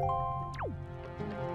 Thank you.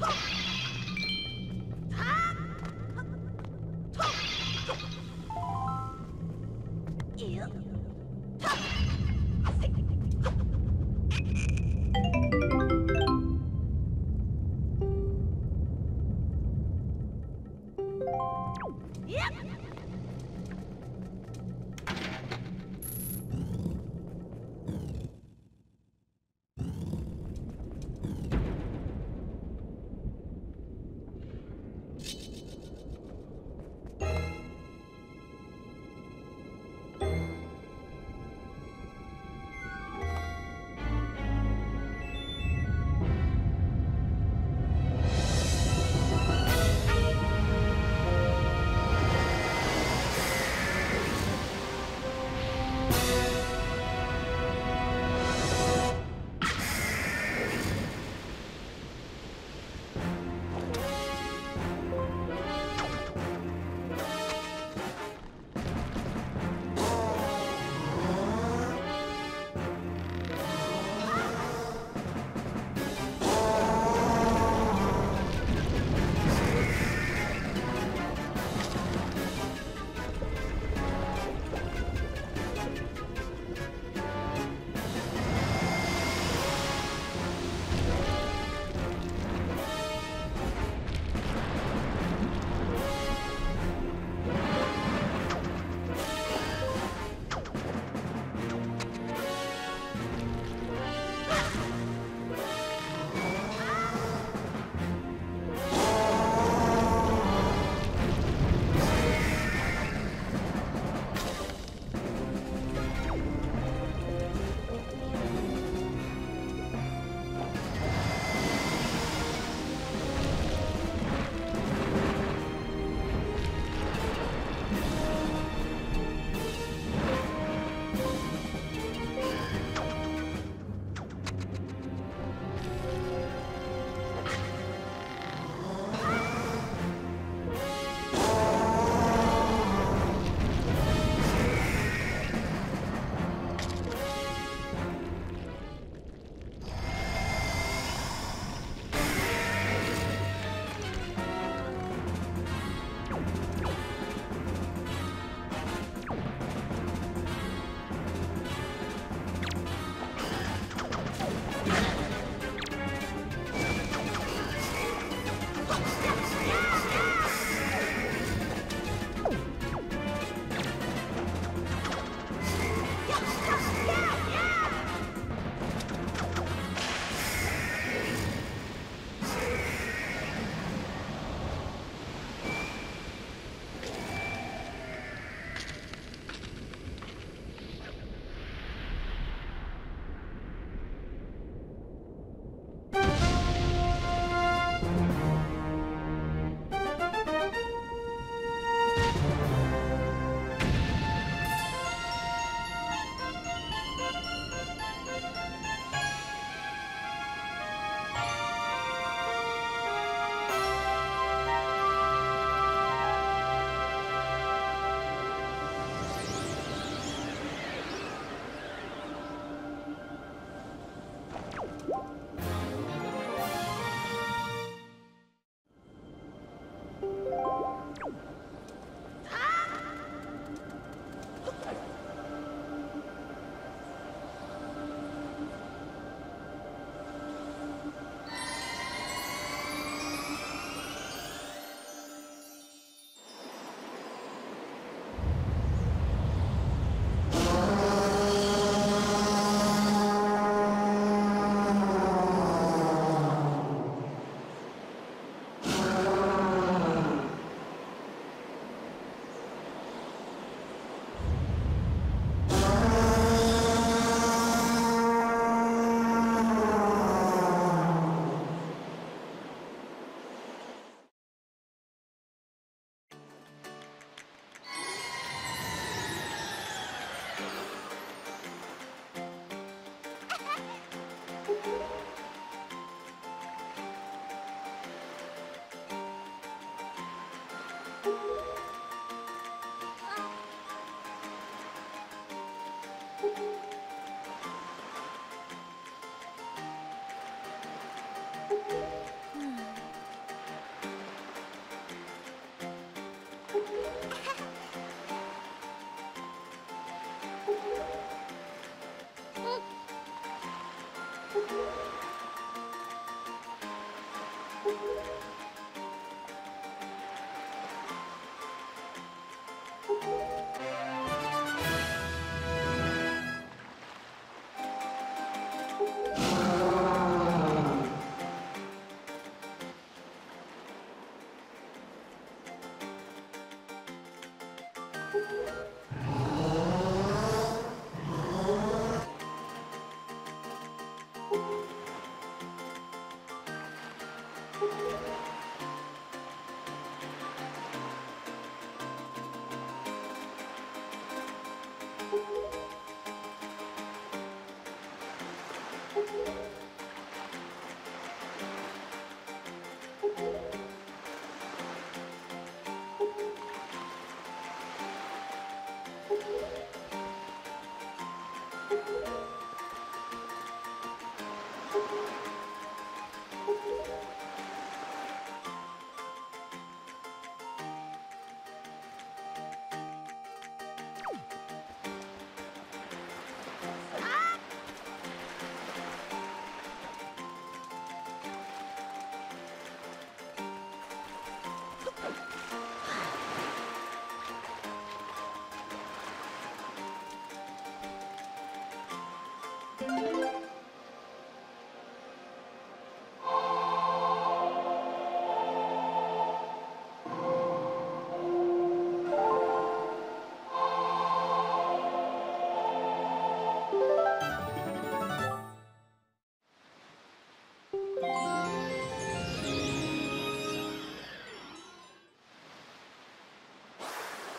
Ha!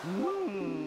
Mmm.